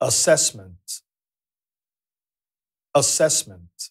assessment, assessment.